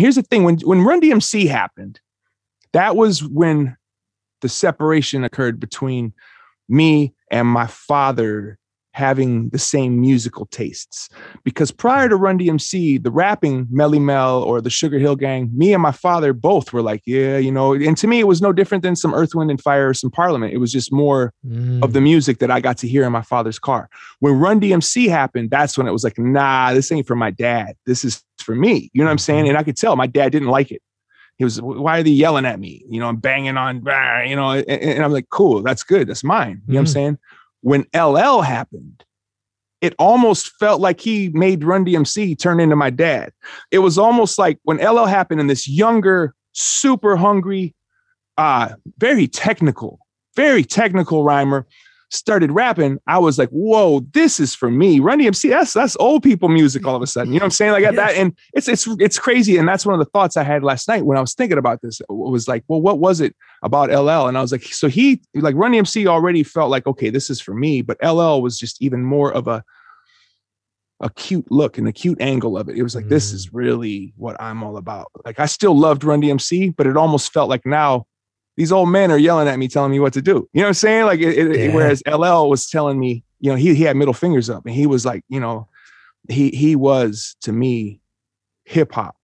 here's the thing: when when Run DMC happened, that was when the separation occurred between me and my father having the same musical tastes. Because prior to Run DMC, the rapping Melle Mel or the Sugarhill Gang, me and my father both were like, yeah, you know, and to me, it was no different than some Earth, Wind, and Fire or some Parliament. It was just more mm. of the music that I got to hear in my father's car. When Run DMC happened, that's when it was like, nah, this ain't for my dad. This is for me. You know what I'm saying? Mm-hmm. And I could tell my dad didn't like it. He was, why are they yelling at me? You know, I'm banging on, you know, and, and I'm like, cool, that's good. That's mine. You mm. know what I'm mm. saying? When LL happened, it almost felt like he made Run DMC turn into my dad. It was almost like when LL happened and this younger, super hungry, uh, very technical, very technical rhymer started rapping, I was like, whoa, this is for me. Run DMC, that's that's old people music all of a sudden. You know what I'm saying? Like yes. that, and it's it's it's crazy. And that's one of the thoughts I had last night when I was thinking about this. It was like, well, what was it about LL? And I was like, so he like Run DMC already felt like, okay, this is for me, but LL was just even more of a a cute look and a cute angle of it. It was like, mm. this is really what I'm all about. Like I still loved Run DMC, but it almost felt like now these old men are yelling at me, telling me what to do. You know what I'm saying? Like, it, it, yeah. whereas LL was telling me, you know, he he had middle fingers up, and he was like, you know, he he was to me hip hop.